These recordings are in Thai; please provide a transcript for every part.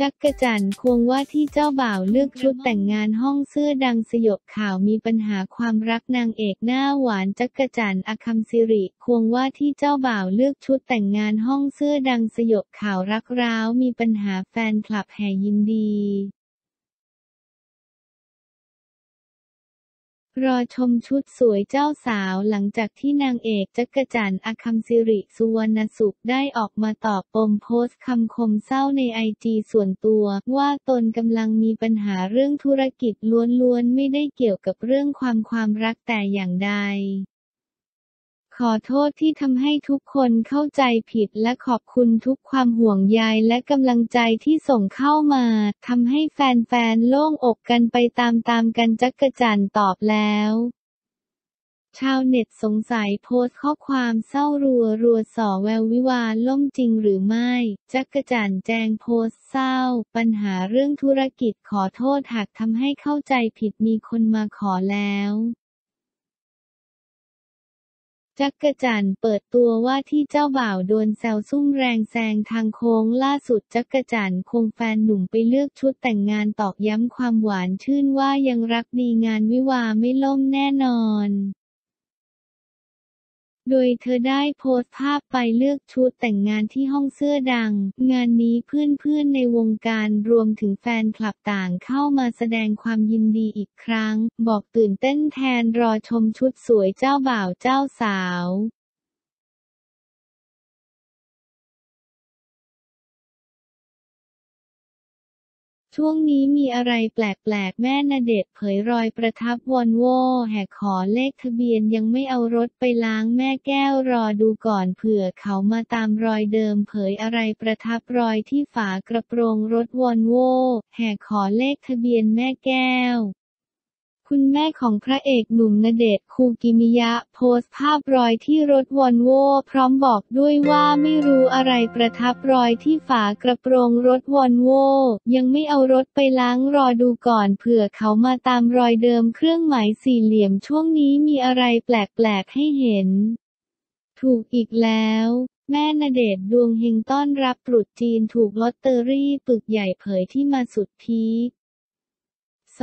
จักรจั่นควงว่าที่เจ้าบ่าวเลือกชุดแต่งงานห้องเสื้อดังสยบข่าวมีปัญหาความรักนางเอกหน้าหวานจักรจั่นอคัมซิริ ควงว่าที่เจ้าบ่าวเลือกชุดแต่งงานห้องเสื้อดังสยบข่าวรักร้าวมีปัญหาแฟนคลับแห่ยินดี รอชมชุดสวยเจ้าสาวหลังจากที่นางเอกจักรจันทร์อคัมซิริสุวรรณสุขได้ออกมาตอบปมโพสต์คำคมเศร้าในไอจีส่วนตัว ว่าตนกำลังมีปัญหาเรื่องธุรกิจล้วนๆ ไม่ได้เกี่ยวกับเรื่องความความรักแต่อย่างใด ขอโทษที่ทำให้ทุกคนเข้าใจผิดและขอบคุณทุกความห่วงใยและกำลังใจที่ส่งเข้ามาทำให้แฟนๆ โล่งอกกันไปตามๆ กันจักกะจันตอบแล้วชาวเน็ตสงสัยโพสต์ข้อความเศร้ารัวรัวสอแวววิวาล่มจริงหรือไม่ จักกจันแจงโพสต์เศร้า ปัญหาเรื่องธุรกิจขอโทษหากทำให้เข้าใจผิดมีคนมาขอแล้ว จักรจันเปิดตัวว่าที่เจ้าบ่าวโดนแซวซุ่มแรงแซงทางโค้งล่าสุดจักรจันคงแฟนหนุ่มไปเลือกชุดแต่งงานตอกย้ำความหวานชื่นว่ายังรักดีงานวิวาไม่ล่มแน่นอน โดยเธอได้โพสต์ภาพไปเลือกชุดแต่งงานที่ห้องเสื้อดัง งานนี้เพื่อนๆในวงการรวมถึงแฟนคลับต่างเข้ามาแสดงความยินดีอีกครั้ง บอกตื่นเต้นแทนรอชมชุดสวยเจ้าบ่าวเจ้าสาว ช่วงนี้มีอะไรแปลกๆ แม่นาเดชเผยรอยประทับวอนโวแหกขอเลขทะเบียนยังไม่เอารถไปล้างแม่แก้วรอดูก่อนเผื่อเขามาตามรอยเดิมเผยอะไรประทับรอยที่ฝากระโปรงรถวอนโวแหกขอเลขทะเบียนแม่แก้ว คุณแม่ของพระเอกหนุ่มณเดชคูกิมิยะ โพสต์ภาพรอยที่รถวอนโวพร้อมบอกด้วยว่าไม่รู้อะไรประทับรอยที่ฝากระโปรงรถวอนโวยังไม่เอารถไปล้างรอดูก่อนเผื่อเขามาตามรอยเดิมเครื่องหมายสี่เหลี่ยมช่วงนี้มีอะไรแปลกๆให้เห็น ถูกอีกแล้วแม่ณเดชดวงเฮงต้อนรับตรุษจีนถูกลอตเตอรี่ปึกใหญ่เผยที่มาสุด peak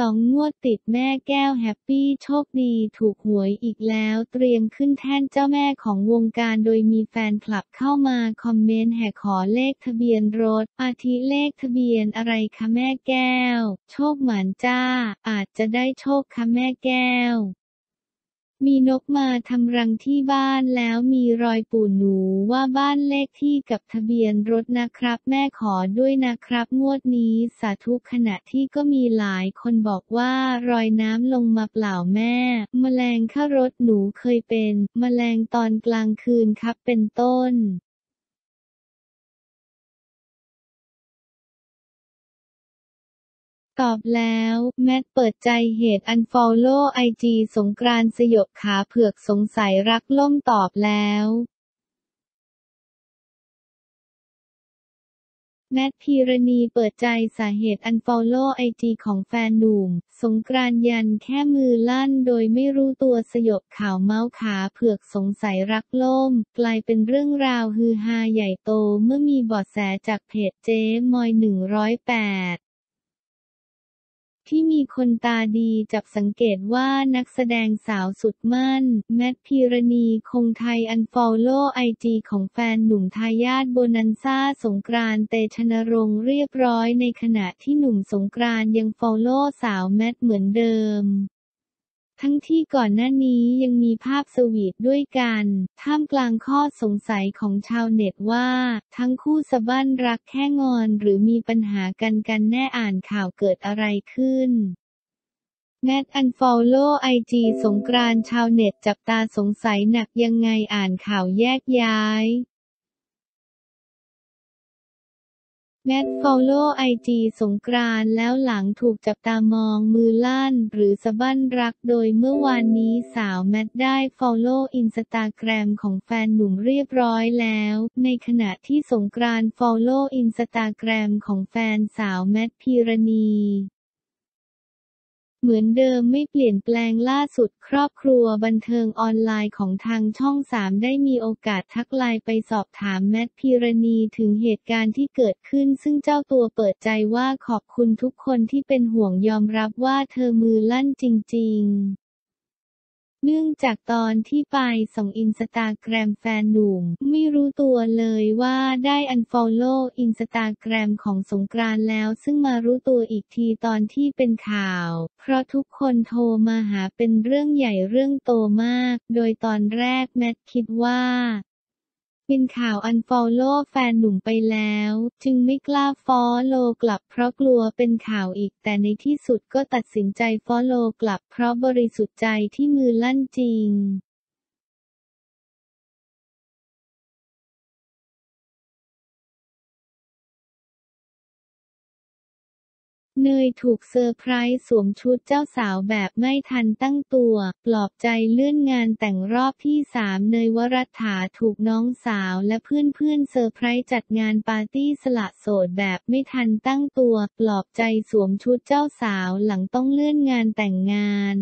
สองงวดติดแม่แก้ว happy โชคดีถูกหวยอีกแล้ว เตรียมขึ้นแท่นเจ้าแม่ของวงการโดยมีแฟนคลับเข้ามาคอมเมนต์แห่ขอเลขทะเบียนรถ อาทิเลขทะเบียนอะไรคะแม่แก้ว โชคหมานจ้า อาจจะได้โชคคะแม่แก้ว มีนกมาทำรังที่บ้านแล้วมีรอยปูหนูว่าบ้านเลขที่กับทะเบียนรถนะครับ แม่ขอด้วยนะครับ งวดนี้สาธุขณะที่ก็มีหลายคนบอกว่ารอยน้ำลงมาเปล่าแม่ แมลงข้ารถหนูเคยเป็น แมลงตอนกลางคืนครับเป็นต้น ตอบแล้ว แมทเปิดใจเหตุ unfollow IG สงกรานต์สยบขาเผือกสงสัยรักล่มตอบแล้วแมทภีรนีย์เปิดใจสาเหตุ unfollow IG ของแฟนหนุ่ม สงกรานต์ยันแค่มือลั่นโดยไม่รู้ตัวสยบข่าวเมาท์ขาเผือกสงสัยรักล่ม กลายเป็นเรื่องราวฮือฮาใหญ่โตเมื่อมีกระแสจากเพจเจ๊มอย108 ที่มีคนตาดีจับสังเกตว่านักแสดงสาวสุดมั่น แมทภีรนีย์คงไทย unfollow IG ของแฟนหนุ่มทายาทโบนันซ่าสงกรานต์เตชะณรงค์เรียบร้อยในขณะที่หนุ่มสงกรานต์ยัง follow สาวแมทเหมือนเดิม ทั้งที่ก่อนหน้านี้ยังมีภาพ sweet ด้วยกัน ท่ามกลางข้อสงสัยของชาวเน็ตว่า ทั้งคู่สะบั้นรักแค่งอนหรือมีปัญหากันกันแน่อ่านข่าวเกิดอะไรขึ้นแมท unfollow IG สงกรานต์ชาวเน็ตจับตาสงสัยหนักยังไงอ่านข่าวแยกย้าย แมท follow IG สงกรานต์แล้วหลังถูกจับตามองมือลั่นหรือสะบั้นรักโดยเมื่อวานนี้สาวแมทได้ follow อินสตาแกรมของแฟนหนุ่มเรียบร้อยแล้ว ในขณะที่สงกรานต์ follow อินสตาแกรมของแฟนสาวแมทภีรนีย์ เหมือนเดิมไม่เปลี่ยนแปลงล่าสุดครอบครัวบันเทิงออนไลน์ของทางช่องสามได้มีโอกาสทักไลน์ไปสอบถามแมทภีรนีย์ถึงเหตุการณ์ที่เกิดขึ้น ซึ่งเจ้าตัวเปิดใจว่าขอบคุณทุกคนที่เป็นห่วงยอมรับว่าเธอมือลั่นจริง ๆ เนื่องจากตอนที่ไปส่องอินสตาแกรมแฟนหนุ่ม ไม่รู้ตัวเลยว่าได้ unfollow อินสตาแกรมของสงกรานต์แล้วซึ่งมารู้ตัวอีกทีตอนที่เป็นข่าว เพราะทุกคนโทรมาหาเป็นเรื่องใหญ่เรื่องโตมาก โดยตอนแรกแมทคิดว่า เป็นข่าว unfollow แฟนหนุ่มไปแล้ว จึงไม่กล้า follow กลับเพราะกลัวเป็นข่าวอีก แต่ในที่สุดก็ตัดสินใจ follow กลับเพราะบริสุทธิ์ใจที่มือลั่นจริง เนยถูกเซอร์ไพรส์สวมชุดเจ้าสาวแบบไม่ทันตั้งตัว ปลอบใจเลื่อนงานแต่งรอบที่สามเนยวรัฐฐาถูกน้องสาวและเพื่อนๆเซอร์ไพรส์จัดงานปาร์ตี้สละโสดแบบไม่ทันตั้งตัว ปลอบใจสวมชุดเจ้าสาวหลังต้องเลื่อนงานแต่งงาน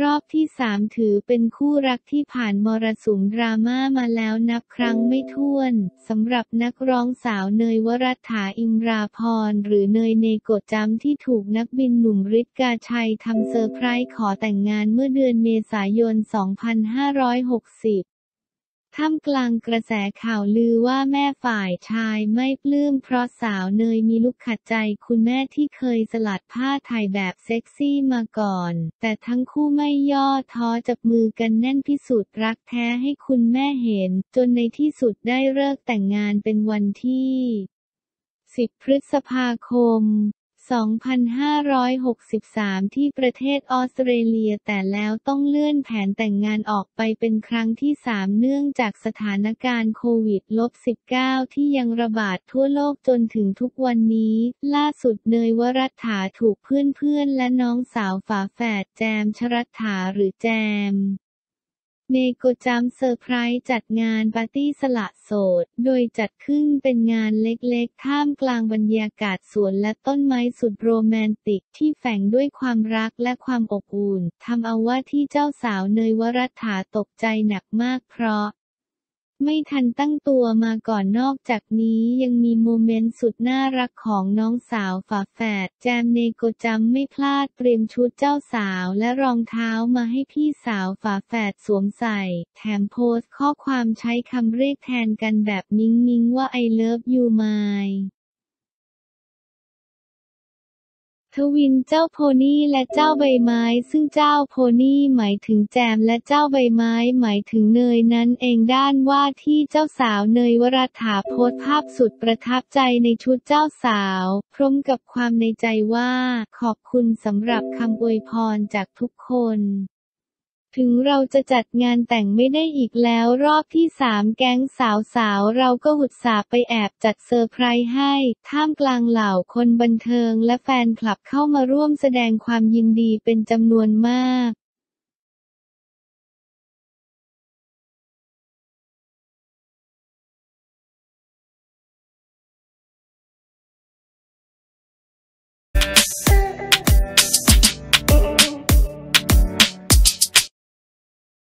รอบที่สามถือเป็นคู่รักที่ผ่านมรสุมดราม่ามาแล้วนับครั้งไม่ถ้วนสำหรับนักร้องสาวเนยวรัฐฐาอิมราพรหรือเนย Neko Jump ที่ถูกนักบินหนุ่มฤทธิ์กาไชยทำเซอร์ไพรส์ขอแต่งงานเมื่อเดือนเมษายน 2560 ท่ามกลางกระแสข่าวลือว่าแม่ฝ่ายชายไม่ปลื้มเพราะสาวเนยมีลุคขัดใจคุณแม่ที่เคยสลัดผ้าถ่ายแบบเซ็กซี่มาก่อน แต่ทั้งคู่ไม่ย่อท้อจับมือกันแน่นพิสูจน์รักแท้ให้คุณแม่เห็น จนในที่สุดได้เลิกแต่งงานเป็นวันที่ 10 พฤษภาคม 2563 ที่ประเทศออสเตรเลียแต่แล้วต้องเลื่อนแผนแต่งงานออกไปเป็นครั้งที่ 3 เนื่องจากสถานการณ์โควิด -19 ที่ยังระบาดทั่วโลกจนถึงทุกวันนี้ ล่าสุดเนยวรัฐฐาถูกเพื่อนๆและน้องสาวฝาแฝดแจมชรัฐฐาหรือแจม Neko Jump เซอร์ไพรส์จัดงานปาร์ตี้สละโสด โดยจัดขึ้นเป็นงานเล็กๆ ท่ามกลางบรรยากาศสวนและต้นไม้สุดโรแมนติกที่แฝงด้วยความรักและความอบอุ่นทำเอาว่าที่เจ้าสาวเนยวรัฐฐาตกใจหนักมากเพราะ ไม่ทันตั้งตัวมาก่อนนอกจากนี้ยังมีโมเมนต์สุดน่ารักของน้องสาวฝาแฝดแจม Neko Jump ไม่พลาดเตรียมชุดเจ้าสาวและรองเท้ามาให้พี่สาวฝาแฝดสวมใส่ แถมโพสต์ข้อความใช้คำเรียกแทนกันแบบนิ่งๆว่า I love you my twin เจ้าโพนี่และเจ้าใบไม้ ซึ่งเจ้าโพนี่หมายถึงแจมและเจ้าใบไม้หมายถึงเนยนั้นเองด้านว่าที่เจ้าสาวเนยวรัฐาโพสภาพสุดประทับใจในชุดเจ้าสาว พร้อมกับความในใจว่า ขอบคุณสำหรับคำอวยพรจากทุกคน ถึงเราจะจัดงานแต่งไม่ได้อีกแล้วรอบที่สามแก๊งสาวๆ เราก็หุดสาไปแอบจัดเซอร์ไพรส์ให้ ท่ามกลางเหล่าคนบันเทิงและแฟนคลับเข้ามาร่วมแสดงความยินดีเป็นจำนวนมาก